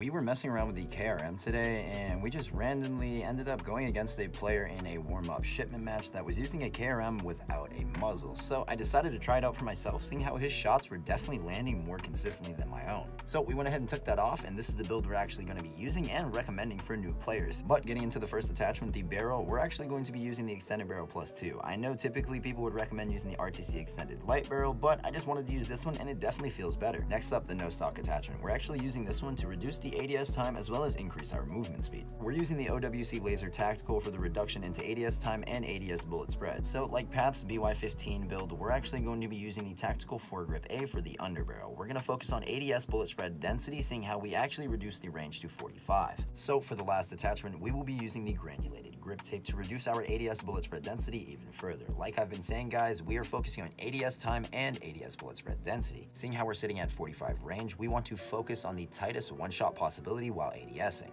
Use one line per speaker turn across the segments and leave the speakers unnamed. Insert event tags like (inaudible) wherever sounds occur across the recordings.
We were messing around with the KRM today and we just randomly ended up going against a player in a warm-up shipment match that was using a KRM without a muzzle. So I decided to try it out for myself, seeing how his shots were definitely landing more consistently than my own. So we went ahead and took that off and this is the build we're actually going to be using and recommending for new players. But getting into the first attachment, the barrel, we're actually going to be using the extended barrel plus two. I know typically people would recommend using the RTC extended light barrel, but I just wanted to use this one and it definitely feels better. Next up, the no stock attachment. We're actually using this one to reduce the the ADS time as well as increase our movement speed. We're using the OWC Laser Tactical for the reduction into ADS time and ADS bullet spread. So like Path's BY15 build, we're actually going to be using the Tactical Foregrip A for the underbarrel. We're going to focus on ADS bullet spread density, seeing how we actually reduce the range to 45. So for the last attachment, we will be using the granulated grip tape to reduce our ADS bullet spread density even further. Like I've been saying guys, we are focusing on ADS time and ADS bullet spread density. Seeing how we're sitting at 45 range, we want to focus on the tightest one-shot possibility while ADSing.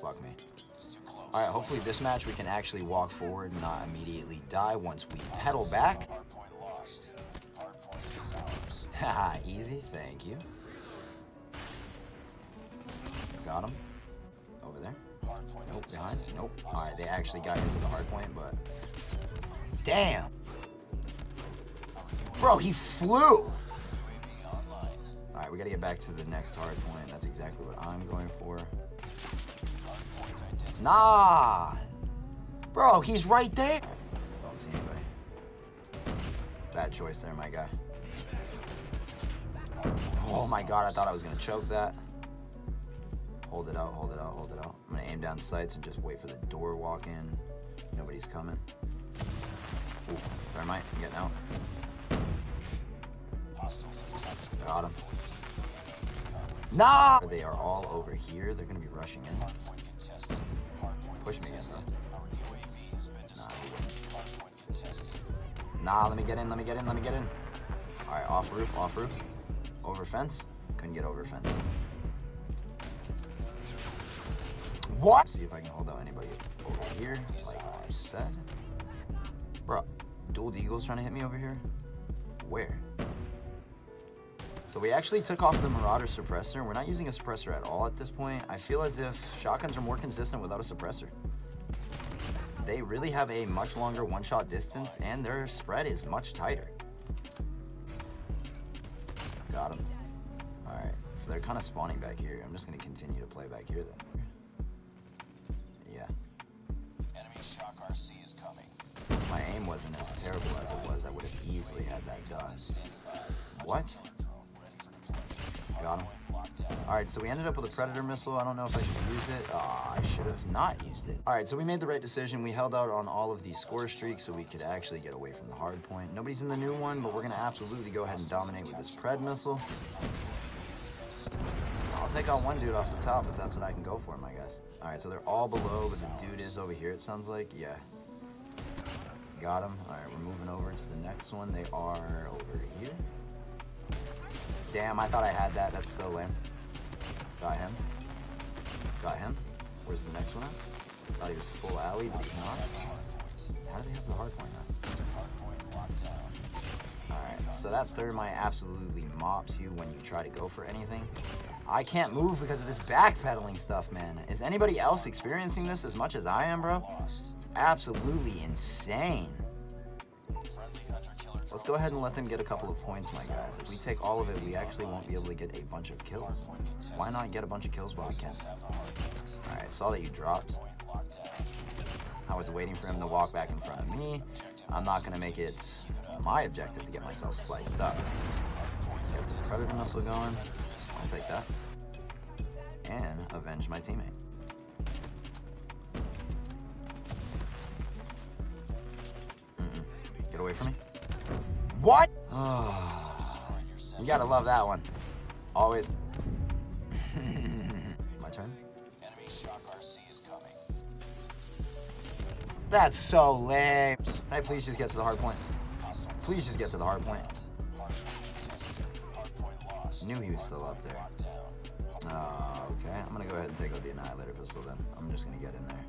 Fuck me. Alright, hopefully this match we can actually walk forward and not immediately die once we pedal back. Haha, (laughs) easy, thank you. Got him. Over there. Nope, behind. Nope. Alright, they actually got into the hard point, but... Damn! Bro, he flew! We gotta get back to the next hard point. That's exactly what I'm going for. Nah! Bro, he's right there! Don't see anybody. Bad choice there, my guy. Oh my god, I thought I was gonna choke that. Hold it out, hold it out, hold it out. I'm gonna aim down sights and just wait for the door walk in. Nobody's coming. Ooh, thermite, I'm getting out. Got him. Nah! They are all over here. They're gonna be rushing in. Push me in though. Nah, nah, let me get in, let me get in, let me get in. Alright, off roof, off roof. Over fence. Couldn't get over fence. What? See if I can hold out anybody over here, like I said. Bro, dual deagle's trying to hit me over here? Where? So we actually took off the Marauder suppressor. We're not using a suppressor at all at this point. I feel as if shotguns are more consistent without a suppressor. They really have a much longer one-shot distance and their spread is much tighter. Got him. Alright, so they're kind of spawning back here. I'm just going to continue to play back here then. Yeah.
Enemy shock RC is coming.
My aim wasn't as terrible as it was. I would have easily had that done. What? Got him. Alright, so we ended up with a Predator missile. I don't know if I should use it. I should have not used it. Alright, so we made the right decision. We held out on all of these score streaks so we could actually get away from the hard point. Nobody's in the new one, but we're going to absolutely go ahead and dominate with this Pred missile. I'll take out one dude off the top if that's what I can go for, him, I guess. Alright, so they're all below, but the dude is over here, it sounds like. Yeah. Got him. Alright, we're moving over to the next one. They are over. Damn, I thought I had that. That's so lame. Got him. Got him. Where's the next one at? Thought he was full alley, but he's not. How do they have the hard point now? Alright, so that third thermite absolutely mops you when you try to go for anything. I can't move because of this backpedaling stuff, man. Is anybody else experiencing this as much as I am, bro? It's absolutely insane. Let's go ahead and let them get a couple of points, my guys. If we take all of it, we actually won't be able to get a bunch of kills. Why not get a bunch of kills while we can? Alright, I saw that you dropped. I was waiting for him to walk back in front of me. I'm not going to make it my objective to get myself sliced up. Let's get the Predator missile going. I'll take that. And avenge my teammate. Mm -mm. Get away from me. What? Oh, you gotta love that one. Always. (laughs) My turn?
Enemy shock RC is coming.
That's so lame. Can I please just get to the hard point? Please just get to the hard point. Knew he was still up there. Oh, okay. I'm gonna go ahead and take out the Annihilator pistol then. I'm just gonna get in there.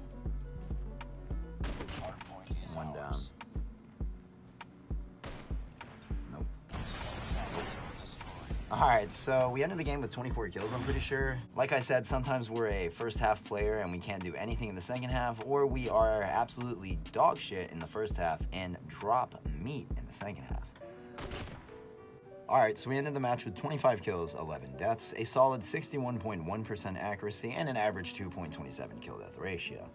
Alright, so we ended the game with 24 kills, I'm pretty sure. Like I said, sometimes we're a first half player and we can't do anything in the second half, or we are absolutely dog shit in the first half and drop meat in the second half. Alright, so we ended the match with 25 kills, 11 deaths, a solid 61.1% accuracy, and an average 2.27 kill death ratio.